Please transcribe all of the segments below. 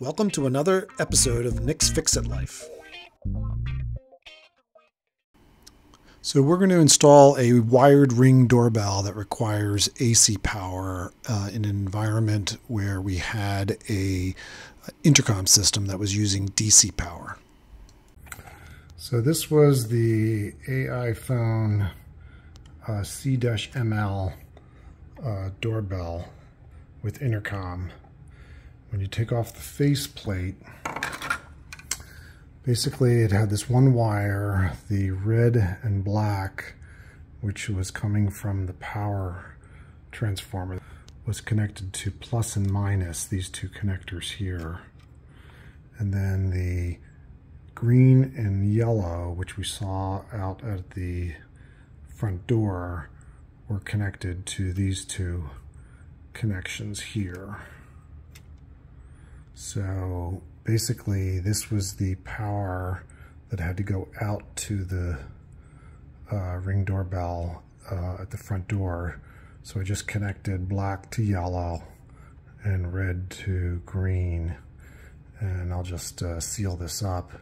Welcome to another episode of Nick's Fix It Life. So we're going to install a wired ring doorbell that requires AC power uh, in an environment where we had a intercom system that was using DC power. So this was the Aiphone uh, C-ML uh, doorbell with intercom when you take off the faceplate, basically it had this one wire, the red and black, which was coming from the power transformer, was connected to plus and minus, these two connectors here. And then the green and yellow, which we saw out at the front door, were connected to these two connections here. So basically this was the power that had to go out to the uh, ring doorbell uh, at the front door. So I just connected black to yellow and red to green. And I'll just uh, seal this up.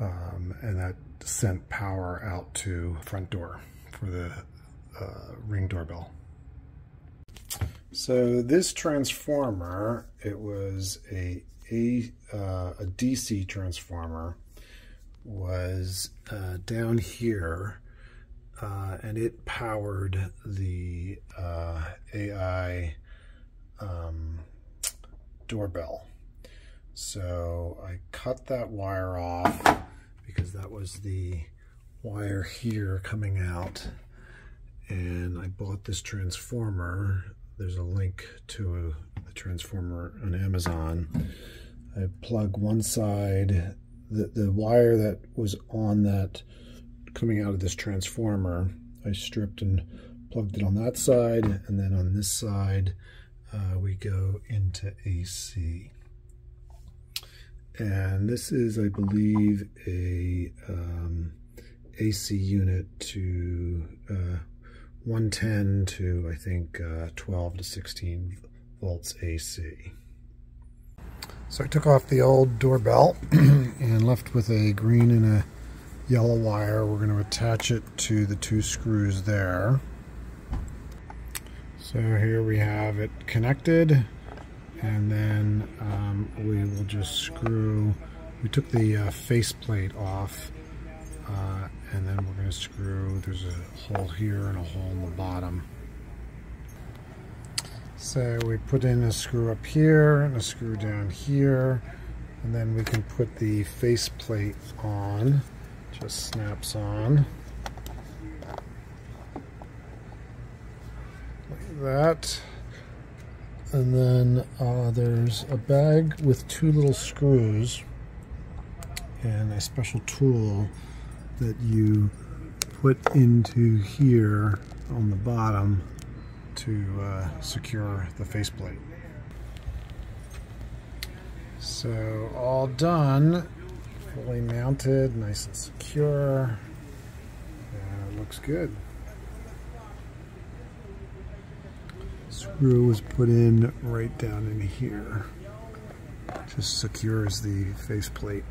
Um, and that sent power out to front door for the uh, ring doorbell. So this transformer, it was a a, uh, a DC transformer, was uh, down here, uh, and it powered the uh, AI um, doorbell. So I cut that wire off because that was the wire here coming out and I bought this transformer there's a link to a transformer on Amazon. I plug one side, the, the wire that was on that coming out of this transformer, I stripped and plugged it on that side, and then on this side, uh, we go into AC. And this is, I believe, a um, AC unit to uh, 110 to I think uh, 12 to 16 volts AC. So I took off the old doorbell and left with a green and a yellow wire. We're going to attach it to the two screws there. So here we have it connected and then um, we will just screw, we took the uh, faceplate off uh, and then we're going to screw, there's a hole here and a hole in the bottom. So we put in a screw up here and a screw down here and then we can put the faceplate on, just snaps on. Like that. And then uh, there's a bag with two little screws and a special tool that you put into here on the bottom to uh, secure the faceplate. So all done, fully mounted, nice and secure. looks good. Screw was put in right down in here. Just secures the faceplate.